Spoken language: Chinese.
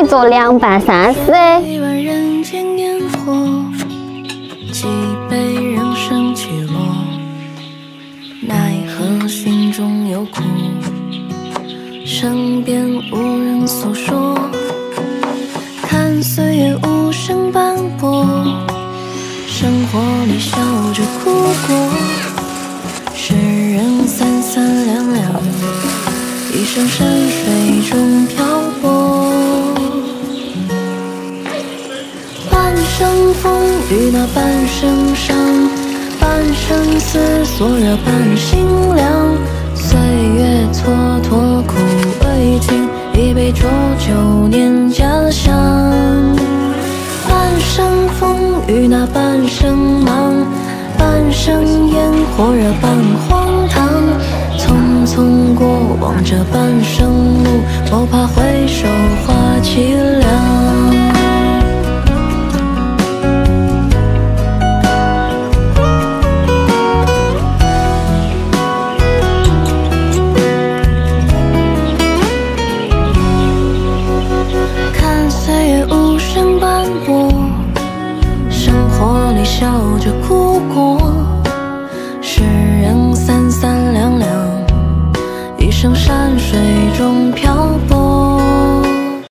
你做凉拌三丝。一碗人间烟火，几杯人生起落，奈何心中有苦，身边无人诉说。看岁月无声斑驳，生活里笑着哭过，世人三三两两，一生山水中漂泊。生风雨那半生伤，半生思索惹半心凉。岁月蹉跎苦未尽，一杯浊酒念家乡。半生风雨那半生忙，半生烟火惹半荒唐。匆匆过往这半生路，不怕回首花凄笑着哭过，世人三三两两，一生山水中漂泊。